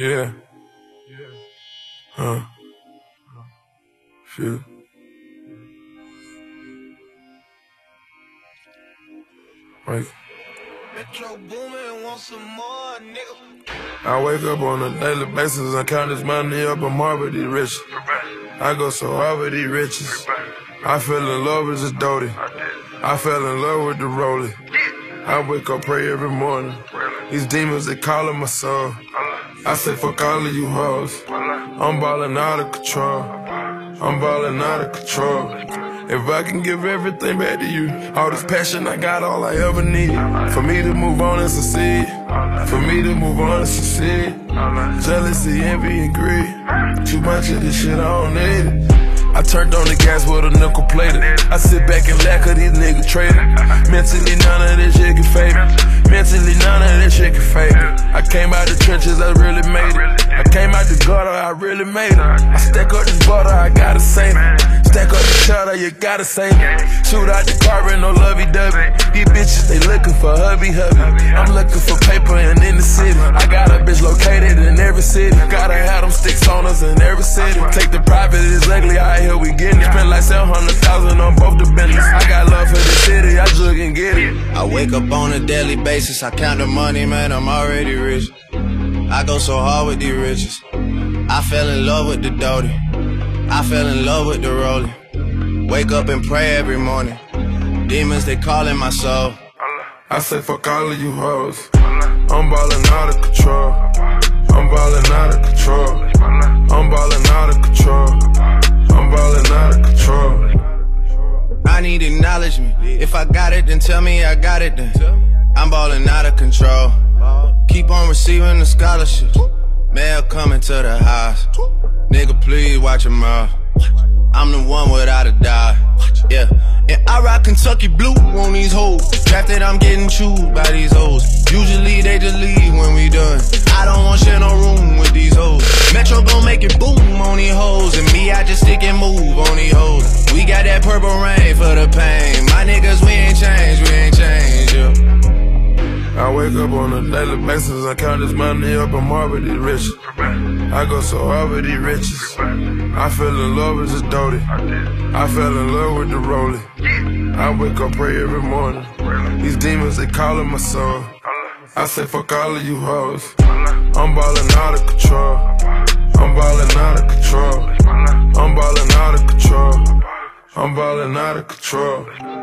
Yeah. Yeah. Huh. Shit. Right. I wake up on a daily basis and count this money up and marvel these riches. I go so hard with these riches. I fell in love with this Doty. I fell in love with the Rolly. I wake up, pray every morning. These demons, they calling my soul. I say, fuck all of you hoes. I'm balling out of control. I'm balling out of control. If I can give everything back to you, all this passion I got, all I ever needed. For me to move on and succeed. For me to move on and succeed. Jealousy, envy, and greed. Too much of this shit, I don't need it. I turned on the gas with a nickel plater. I sit back and laugh cause these niggas traded. Mentally, none of this shit can fade me. Mentally, none of this shit can fade me. I came out the trenches, I really made it. I came out the gutter, I really made it. I stack up this butter, I gotta save it. Stack up the cheddar, you gotta save it. Shoot out the carbon, no lovey dovey. These bitches, they looking for hubby hubby. I'm looking for paper city. I got a bitch located in every city. Gotta have them sticks on us in every city. Take the private, it's ugly out here, we getting it. Spend like 700,000 on both the business. I got love for the city, I just can get it. I wake up on a daily basis. I count the money, man, I'm already rich. I go so hard with these riches. I fell in love with the Doty. I fell in love with the Rolling. Wake up and pray every morning. Demons, they calling my soul. I say fuck all of you hoes. I'm ballin' out of control. I'm ballin' out of control. I'm ballin' out of control. I'm ballin' out of control. I need acknowledgement. If I got it, then tell me I got it then. I'm ballin' out of control. Keep on receiving the scholarships. Mail coming to the house. Nigga, please watch your mouth. I'm the one without a doubt. Yeah. And I rock Kentucky blue on these hoes. Drafted, I'm getting chewed by these hoes. I just stick and move on these hoes. We got that purple rain for the pain. My niggas, we ain't changed, we ain't changed, yeah. I wake up on a daily basis and count this money up and marvel these riches. I go so hard with these riches. I fell in love with this Doty. I fell in love with the Rolly. I wake up, pray every morning. These demons, they calling my soul. I say fuck all of you hoes. I'm ballin' out of control. I'm ballin' I'm ballin' out of control.